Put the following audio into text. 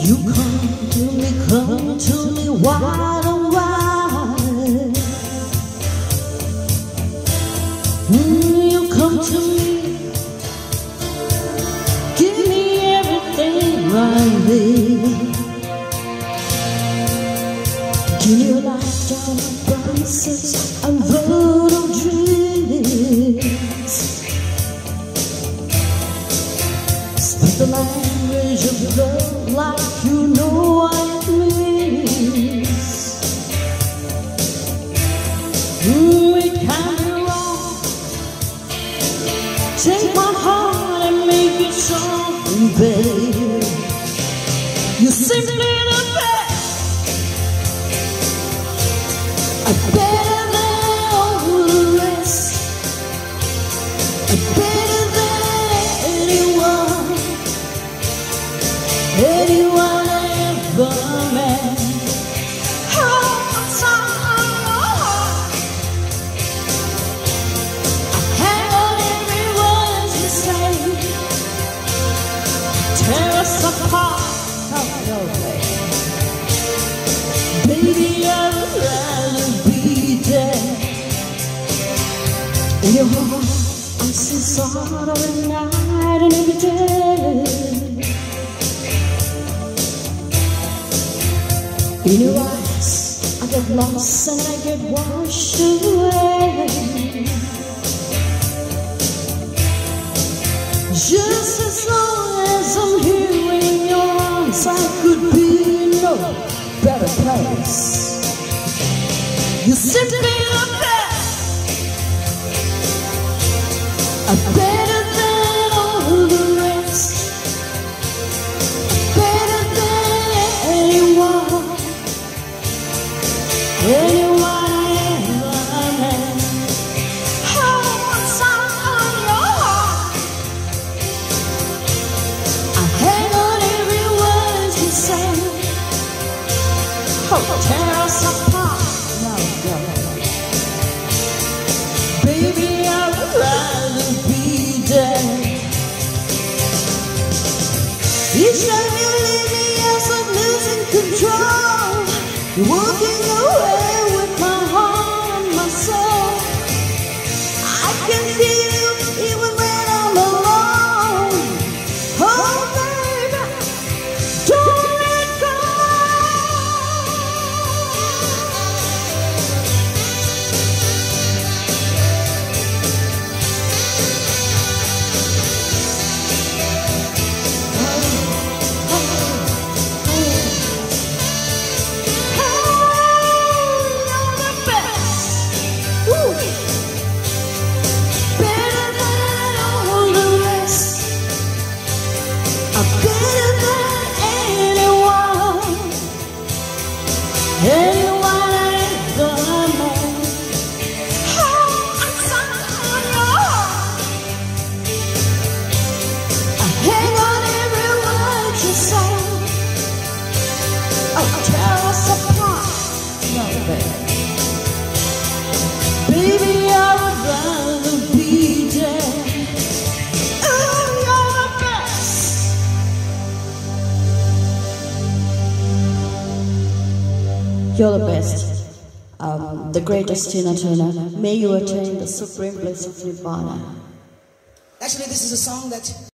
You come to me, come to me, wide and wide. Mm, you come to me, give me everything I need. Give me lifetime of promises and voodoo the language of love like you know what it means. Mm, it can be wrong. Take my heart and make it something, babe. You simply In your heart, I see sorrow every night and every day. In your eyes, I get lost and I get washed away. Just as long as I'm here in your arms, I could be in no better place. You simply Oh, tear us apart. No. Baby, I would rather be dead. You leave me, I'm losing control. You're walking away with my heart and my soul. I can feel You're the best. Um, the greatest Tina Turner. May you attain the supreme bliss of Nirvana. Actually, this is a song that